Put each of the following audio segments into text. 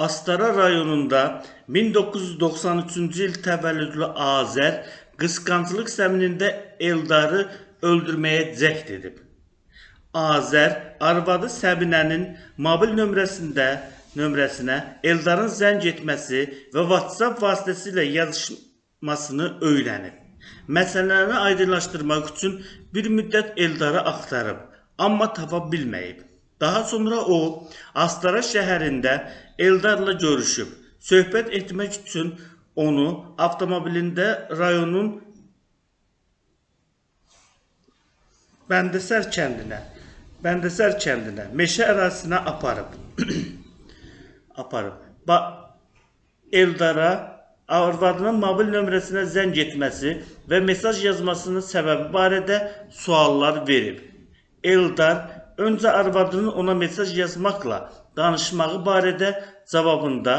Astara rayonunda 1993-cü il təvəllüdlü Azər qısqanclıq zəminində Eldarı öldürməyə cəhd edib. Azər arvadı Səbinənin mobil nömrəsində nömrəsinə Eldarın zəng etməsi və WhatsApp vasitəsilə yazışmasını öyrənib. Məsələni aydınlaşdırmaq üçün bir müddət Eldarı axtarıb, amma tapa bilməyib. Daha sonra o, Astara şəhərində Eldarla görüşüb. Söhbət etmək üçün onu avtomobilində rayonun Bəndəsər kəndinə, Bəndəsər kəndinə, meşə ərazisinə aparıb. aparıb. Ba Eldara arvadının mobil nömrəsinə zəng etməsi və mesaj yazmasının səbəbi barədə suallar verib. Eldar öncə arvadının ona mesaj yazmaqla danışmağı barədə cavabında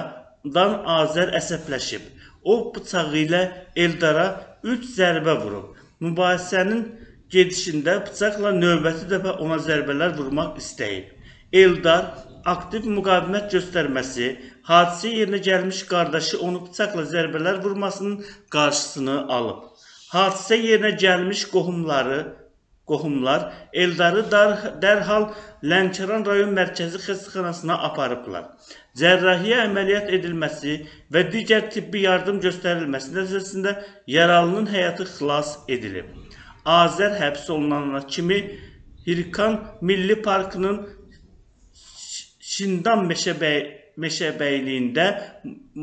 dan Azər əsəbləşib. O bıçağı ilə Eldara 3 zərbə vurub. Mübahisənin gedişində bıçaqla növbəti dəfə ona zərbələr vurmaq istəyib. Eldar aktiv müqavimət göstərməsi, hadisə yerinə gəlmiş qardaşı onu bıçaqla zərbələr vurmasının qarşısını alıb. Hadisə yerinə gəlmiş qohumları qohumlar Eldarı dərhal Lənkəran rayon mərkəzi xəstəxanasına aparıblar. Cərrahiyyə əməliyyat edilməsi və digər tibbi yardım göstərilməsi nəticəsində yaralının həyatı xilas edilib. Azər həbs olunana kimi Hirkan Milli Parkının Şindan meşəbəy meşəbəyliyində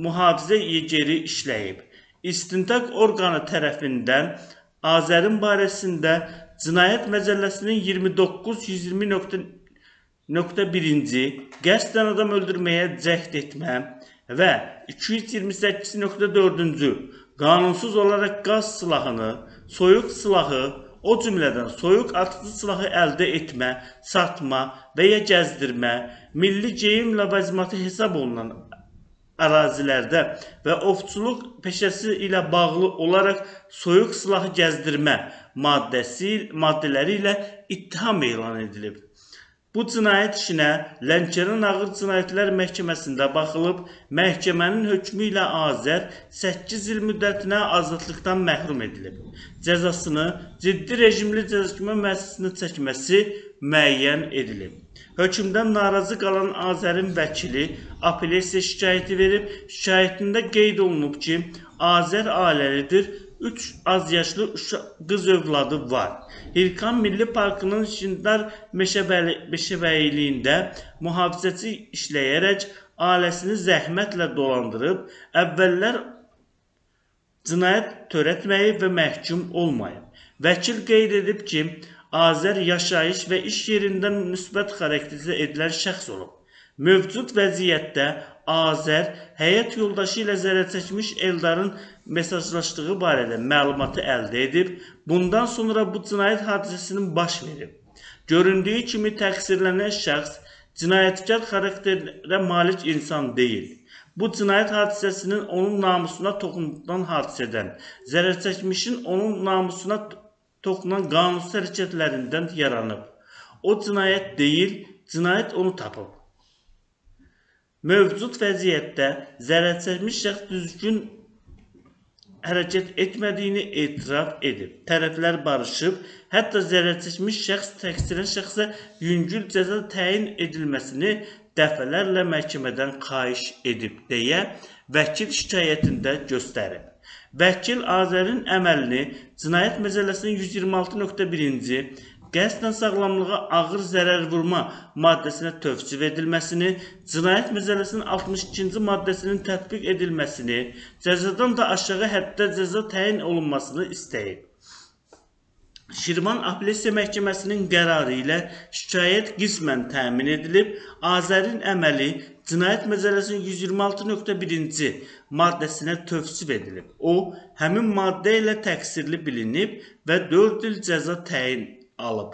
mühafizə yegeri işləyib. İstintaq orqanı tərəfindən Azərin barəsində Cinayət Məcəlləsinin 29-120.1-ci qəsdən adam öldürməyə cəhd etmə və 228.4-cü qanunsuz olaraq qaz silahını, soyuq silahı, o cümlədən soyuq atıcı silahı əldə etmə, satma və ya gəzdirmə, milli geyim ləvazimatı hesab olunan ərazilərdə və ovçuluq peşəsi ilə bağlı olaraq soyuq silahı gəzdirmə maddəsi maddələri ilə ittiham elan edilib. Bu cinayət işinə Lənkəran Ağır Cinayətlər Məhkəməsində baxılıb, məhkəmənin hökmü ilə Azər 8 il müddətinə azadlıqdan məhrum edilib. Cəzasını ciddi rejimli cəzaçəkmə müəssisəsində çəkməsi müəyyən edilib. Hökmdən narazı qalan Azərin vəkili apellyasiya şikayəti verib. Şikayətində qeyd olunub ki, Azər ailəlidir, 3 az yaşlı qız övladı var. Hirkan Milli Parkının Şindar meşəbəyliyində mühafizəçi işləyərək ailəsini zəhmətlə dolandırıb, əvvəllər cinayət törətməyib və məhkum olmayıb. Vəkil qeyd edib ki, Azər yaşayış və iş yerindən müsbət xarakterizə edilən şəxs olub. Mövcud vəziyyətdə Azər həyat yoldaşı ilə zərər çəkmiş Eldarın mesajlaşdığı barədə məlumatı əldə edib, bundan sonra bu cinayət hadisəsinin baş verib. Göründüyü kimi təqsirlənən şəxs cinayətkar xarakterə malik insan deyil. Bu cinayət hadisəsinin onun namusuna toxunduqdan hadisədən, zərər çəkmişin onun namusuna toxunan qanunsuz hərəkətlərindən yaranıb. O cinayət deyil, cinayət onu tapıb. Mövcud vəziyyətdə zərərçəkmiş şəxs düzgün hərəkət etmədiyini etiraf edib. Tərəflər barışıb, hətta zərərçəkmiş şəxs təqsirlənən şəxsə yüngül cəza təyin edilməsini dəfələrlə məhkəmədən xahiş edib deyə vəkil şikayətində göstərib. Vəkil Azərin əməlini Cinayət Məcəlləsinin 126.1-ci qəsdən sağlamlığa ağır zərər vurma maddəsinə tövsif edilməsini, Cinayət Məcəlləsinin 62-ci maddəsinin tətbiq edilməsini, cəzadan da aşağı həddə cəza təyin olunmasını istəyib. Şirvan Apellyasiya Məhkəməsinin qərarı ilə şikayət qismən təmin edilib, Azərin əməli Cinayət Məcəlləsinin 126.1-ci maddəsinə tövsif edilib. O, həmin maddə ilə təqsirli bilinib və 4 il cəza təyin alıb.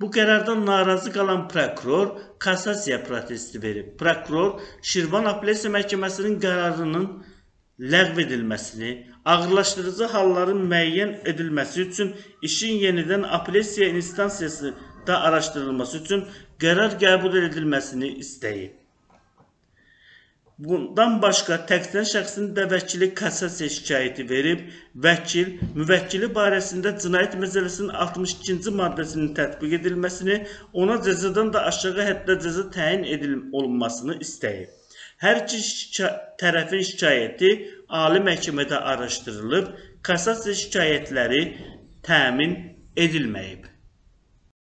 Bu qərardan narazı qalan prokuror kassasiya protesti verib. Prokuror Şirvan Apellyasiya Məhkəməsinin qərarının ləğv edilməsini, ağırlaşdırıcı halların müəyyən edilməsi üçün işin yenidən apellyasiya instansiyasında araşdırılması üçün qərar qəbul edilməsini istəyib. Bundan başqa təqsirlənən şəxsin də vəkili kassasiya şikayəti verib, vəkil müvəkkili barəsində Cinayət Məcəlləsinin 62-ci maddəsinin tətbiq edilməsini, ona cəzadan da aşağı həddə cəza təyin edil olunmasını istəyib. Hər iki şika tərəfin şikayəti Ali məhkəmədə araşdırılıb, kassasiya şikayətləri təmin edilməyib.